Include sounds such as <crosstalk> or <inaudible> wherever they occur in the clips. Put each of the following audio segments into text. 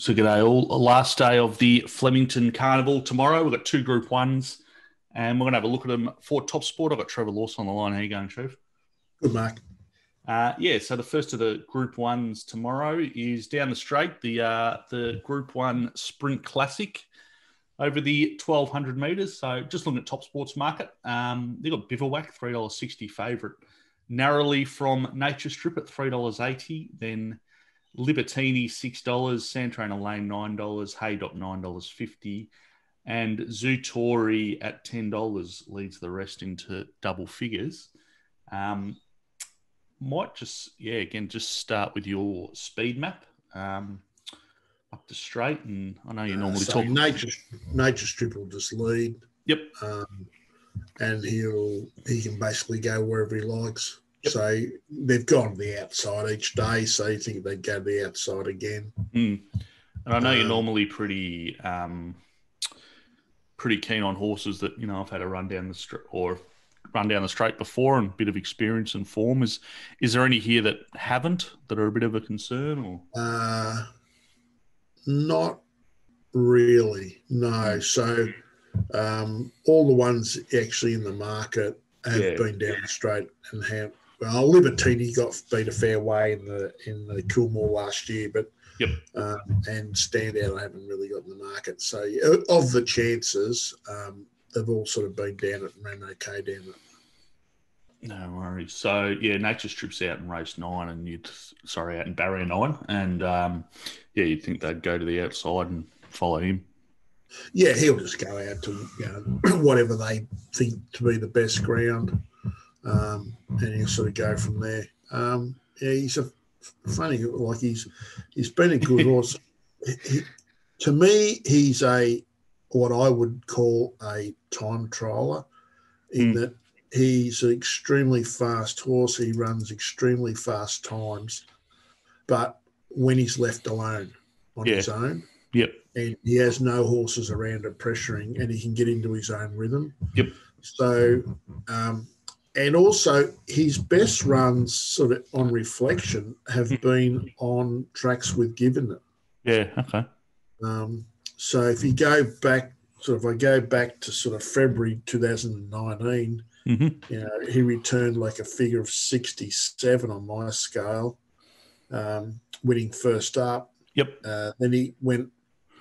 So, g'day all. Last day of the Flemington Carnival tomorrow. We've got two Group Ones, and we're going to have a look at them for TopSport. I've got Trevor Lawson on the line. How you going, Trev? Good, Mark. Uh, yeah, so the first of the Group Ones tomorrow is down the straight, the uh, the Group One Sprint Classic over the 1200 metres. So just looking at Top Sports Market, um, they've got Bivouac, $3.60 favourite. Narrowly from Nature Strip at $3.80. Then Libertini $6, Santa Ana Lane $9, Haydock $9.50. And Zoutori at $10 leads the rest into double figures. Um, might just, yeah, again, just start with your speed map. Um, up the straight, and I know you normally uh, so talk. Nature, nature strip will just lead. Yep. Um, and he'll he can basically go wherever he likes. Yep. So they've gone to the outside each day, so you think they'd go to the outside again. Mm. And I know um, you're normally pretty um, pretty keen on horses that you know I've had a run down the street or run down the straight before and a bit of experience and form. Is is there any here that haven't that are a bit of a concern or? Uh, not really. No. So um, all the ones actually in the market have yeah. been down the straight and have well, Libertini got beat a fair way in the in the Coolmore last year, but yep. Um, and standout I haven't really got in the market. So of the chances, um, they've all sort of been down it and ran okay down it. No worries. So yeah, Nature Strips out in race nine, and you'd sorry out in barrier nine, and um, yeah, you'd think they'd go to the outside and follow him. Yeah, he'll just go out to you know, <clears throat> whatever they think to be the best ground um, and he'll sort of go from there. Um, yeah, he's a funny, like he's he's been a good <laughs> horse. He, to me, he's a what I would call a time trialer, in mm. that he's an extremely fast horse. He runs extremely fast times, but when he's left alone on yeah. his own, yep, and he has no horses around him pressuring, and he can get into his own rhythm. Yep. So um, and also his best runs, sort of on reflection, have <laughs> been on tracks with given it. Yeah. Okay. Um, so if you go back, sort of, I go back to sort of February 2019. Mm-hmm. You know, he returned like a figure of 67 on my scale, um, winning first up. Yep. Uh, then he went,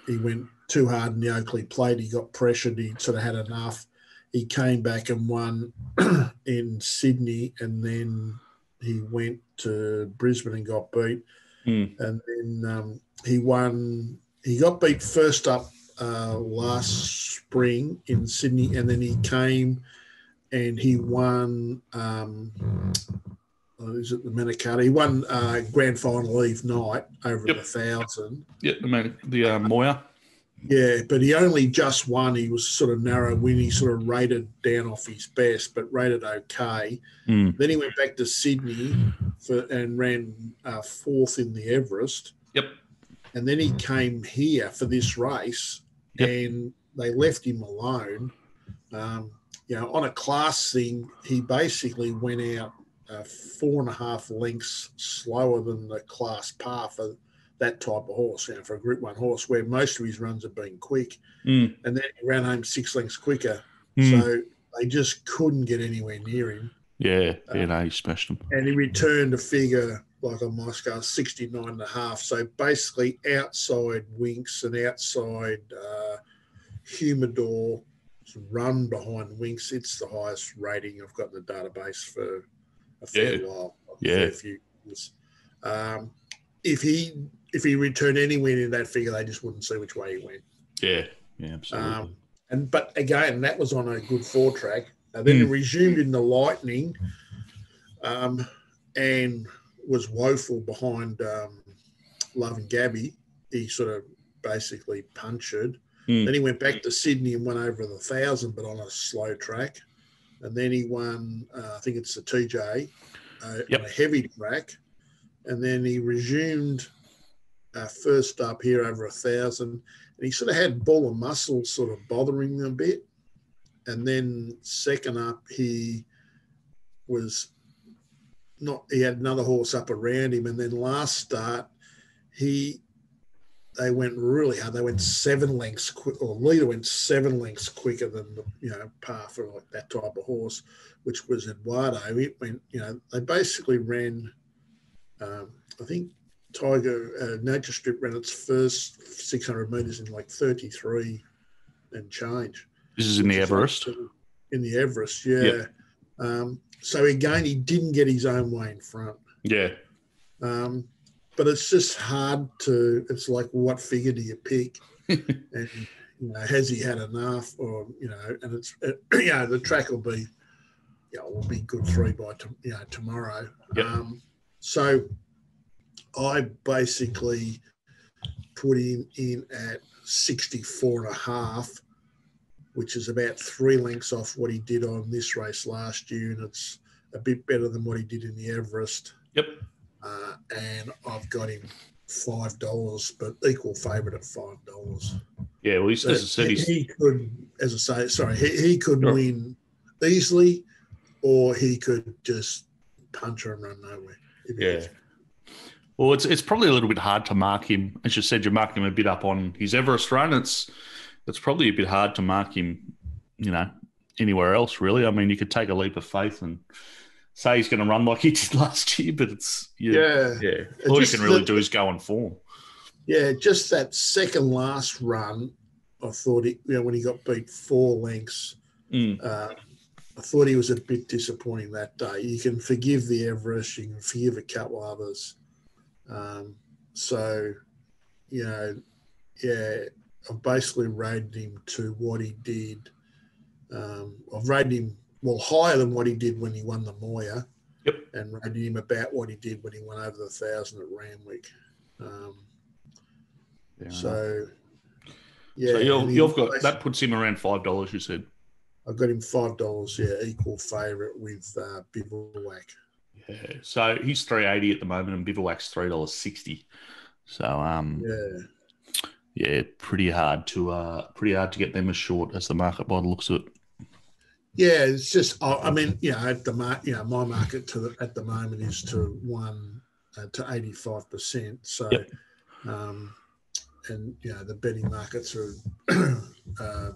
he went too hard in the Oakleigh Plate. He got pressured. He sort of had enough he came back and won <clears throat> in Sydney, and then he went to Brisbane and got beat. Mm. And then um, he won. He got beat first up uh, last spring in Sydney, and then he came and he won. Um, oh, is it the Manikato? He won uh, grand final eve night over yep. the thousand. Yeah, the the uh, Moir. Yeah, but he only just won. He was sort of narrow win. He sort of rated down off his best, but rated okay. Mm. Then he went back to Sydney for, and ran uh, fourth in the Everest. Yep. And then he came here for this race, yep. and they left him alone. Um, you know, on a class thing, he basically went out uh, four and a half lengths slower than the class par for that type of horse, you know, for a Group One horse, where most of his runs have been quick, mm. and then he ran home six lengths quicker. Mm. So they just couldn't get anywhere near him. Yeah, yeah, um, no, he smashed them. And he returned a figure like on my scale, 69 and a half. So basically outside Winx and outside uh, Humidor run behind Winx. It's the highest rating I've got in the database for a fair yeah. while. Yeah. Fair few years. Um, if he if he returned anywhere in that figure, they just wouldn't see which way he went. Yeah, yeah, absolutely. Um, and but again, that was on a good four track. And then mm. it resumed in the lightning, um, and was woeful behind um, Loving Gaby. He sort of basically punctured. Mm. Then he went back to Sydney and went over the thousand, but on a slow track. And then he won, uh, I think it's the TJ, uh, yep. on a heavy track. And then he resumed uh, first up here over a thousand, and he sort of had ball and muscle sort of bothering him a bit. And then second up, he was not. He had another horse up around him, and then last start, he they went really hard. They went seven lengths, quick, or leader went seven lengths quicker than the you know par for like that type of horse, which was Eduardo. It went, you know, they basically ran. Um, I think Tiger uh, Nature Strip ran its first 600 meters in like 33 and change. This is in the Everest. In the Everest, yeah. yeah. Um, so again, he didn't get his own way in front. Yeah. Um, but it's just hard to. It's like, what figure do you pick? <laughs> and you know, has he had enough, or you know, and it's it, <clears throat> you know, the track will be, you know, will be good three by to, you know tomorrow. Yep. Um, so I basically put him in at 64 and a half, which is about three lengths off what he did on this race last year. And it's a bit better than what he did in the Everest. Yep. Uh, and I've got him five dollars, but equal favourite at five dollars. Yeah, well, he's, as I said, he, could, as I say, sorry, he, he could sure. win easily, or he could just punch her and run nowhere. Yeah. Well, it's it's probably a little bit hard to mark him. As you said, you're marking him a bit up on his Everest run. It's it's probably a bit hard to mark him, you know, anywhere else really. I mean, you could take a leap of faith and say he's going to run like he <laughs> did last year, but it's yeah, yeah. yeah. All you can really the, do is go on form. Yeah, just that second last run, I thought he, You know, when he got beat four lengths, mm. uh, I thought he was a bit disappointing that day. You can forgive the Everest, you can forgive a couple others um, so, you know, yeah, I've basically rated him to what he did. Um, I've rated him well higher than what he did when he won the Moir. Yep. And rated him about what he did when he went over the thousand at Randwick. Um, yeah. So, yeah. So you've, you've got that puts him around five dollars. You said. I've got him five dollars. Yeah, equal favourite with uh, Bivouac. Yeah. So he's three eighty at the moment, and Bivouac's three dollars sixty. So um, yeah, yeah, pretty hard to uh, pretty hard to get them as short as the market by the looks of it. Yeah, it's just I mean, you know, at the mar- you know, my market to the, at the moment is to one uh, to eighty five percent. So, yep. um, and you know, the betting markets are. <clears throat> uh,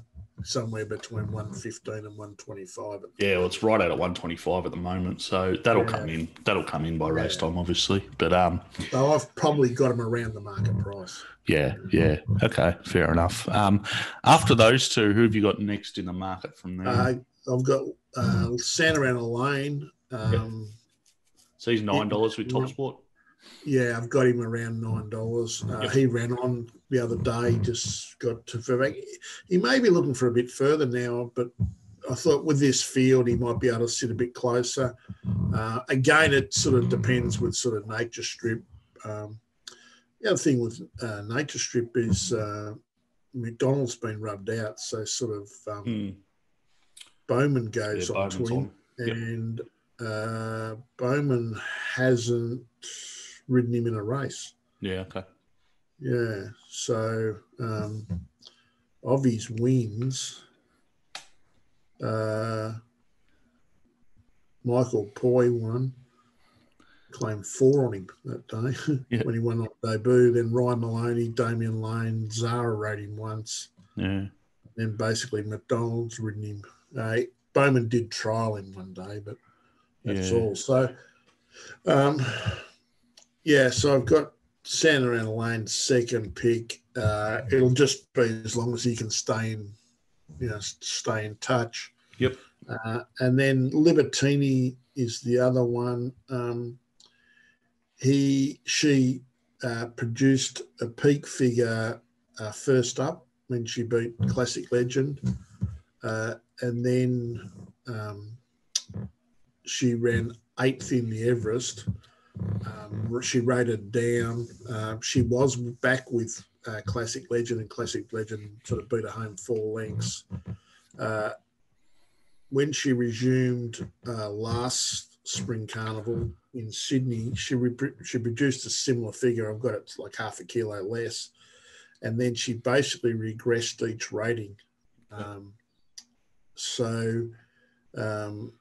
somewhere between 115 and 125. Yeah, well, it's right out at 125 at the moment, so that'll yeah. come in. That'll come in by race time, obviously. But um, so I've probably got them around the market price. Yeah, yeah. Okay, fair enough. Um, after those two, who have you got next in the market from there? Uh, I've got uh, Santa Ana Lane. Um, So he's nine dollars with TopSport. Yeah, I've got him around nine dollars. Uh, yep. He ran on the other day, just got to Fairbank. He may be looking for a bit further now, but I thought with this field he might be able to sit a bit closer. Uh, again, it sort of depends with sort of nature strip. Um, the other thing with uh, nature strip is uh, McDonald's been rubbed out, so sort of um, mm. Bowman goes yeah, on to him, yep. and uh, Bowman hasn't ridden him in a race. Yeah. Okay. Yeah. So um, of his wins, uh, Michael Poy won, claimed four on him that day <laughs> yeah. when he won on debut. Then Ryan Maloney, Damien Lane, Zara rode him once. Yeah. Then basically McDonald's ridden him. Uh, Bowman did trial him one day, but that's yeah. all. So, um, yeah, so I've got Santa Ana Lane second pick. Uh, it'll just be as long as he can stay in, you know, stay in touch. Yep. Uh, and then Libertini is the other one. Um, he, she uh, produced a peak figure uh, first up when she beat Classic Legend, uh, and then um, she ran eighth in the Everest. Um, she rated down. Uh, she was back with uh, Classic Legend, and Classic Legend sort of beat her home four lengths. Uh, when she resumed uh, last spring carnival in Sydney, she re- she produced a similar figure. I've got it like half a kilo less, and then she basically regressed each rating. Um, so, um,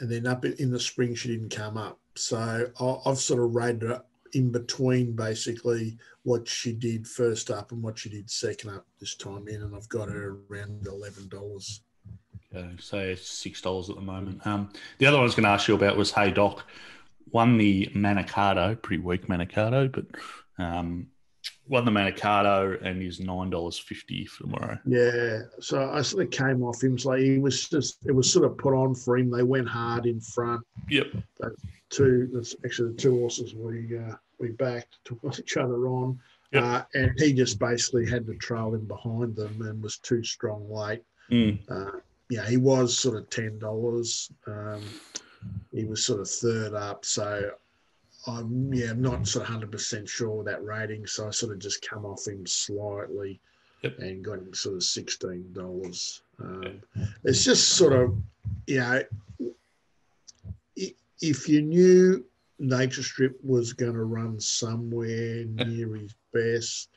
and then up in the spring, she didn't come up. So I've sort of rated her in between basically what she did first up and what she did second up this time in, and I've got her around eleven dollars. Okay, so six dollars at the moment. Um, the other one I was going to ask you about was Hey Haydock. Won the Manikato, pretty weak Manikato, but um, won the Manikato and is nine dollars fifty for tomorrow. Yeah, so I sort of came off him. So he was just it was sort of put on for him. They went hard in front. Yep. Two that's actually the two horses we uh, we backed took <laughs> each other on, Yep. uh, and he just basically had to trail in behind them and was too strong late. Mm. Uh, yeah, he was sort of ten dollars. Um, he was sort of third up, so I'm yeah, I'm not sort of hundred percent sure that rating. So I sort of just come off him slightly, Yep. and got him sort of sixteen dollars. Um, it's just sort of you know, if you knew Nature Strip was going to run somewhere <laughs> near his best,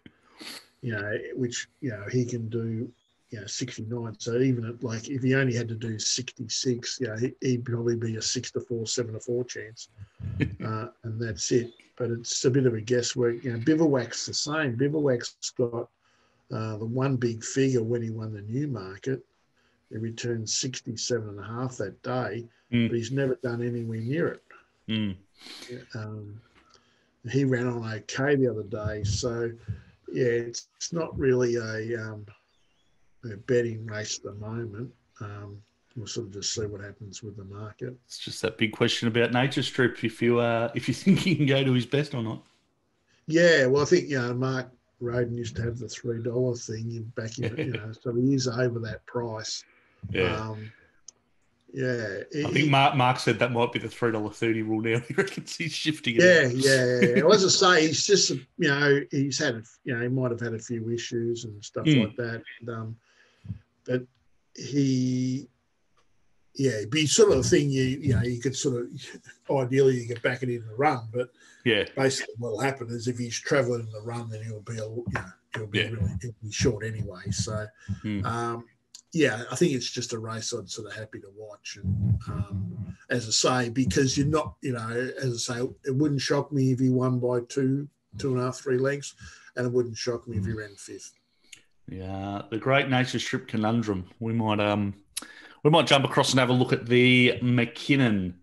you know, which you know he can do you know, 69. So even at like, if he only had to do 66, you know, he, he'd probably be a six to four, seven to four chance. <laughs> uh, and that's it. But it's a bit of a guesswork. You know, Bivouac's the same. Bivouac's got uh, the one big figure when he won the Newmarket. He returned 67 and a half that day, Mm. but he's never done anywhere near it. Mm. Um, he ran on okay the other day. So, yeah, it's, it's not really a, um, a betting race at the moment. Um, we'll sort of just see what happens with the market. It's just that big question about Nature Strip. If you uh, if you <laughs> think he can go to his best or not. Yeah, well, I think you know Mark Roden used to have the three dollar thing in back in, <laughs> you know, so he is over that price. Yeah. Um, yeah, I think Mark, Mark said that might be the three dollar thirty rule now. <laughs> He reckons he's shifting it. Yeah, yeah. yeah. Well, as I say, he's just you know he's had a, you know he might have had a few issues and stuff Mm. like that. And, um, but he, yeah, be sort of the thing you you know you could sort of <laughs> ideally you get back it in the run, but Yeah. basically what'll happen is if he's travelling in the run, then he'll be a you know he'll be Yeah. really he'll be short anyway. So. Mm. Um, yeah, I think it's just a race I'm sort of happy to watch. And um, as I say, because you're not, you know, as I say, it wouldn't shock me if he won by two, two and a half, three lengths, and it wouldn't shock me if he ran fifth. Yeah, the Great Nature Strip conundrum. We might um we might jump across and have a look at the Mackinnon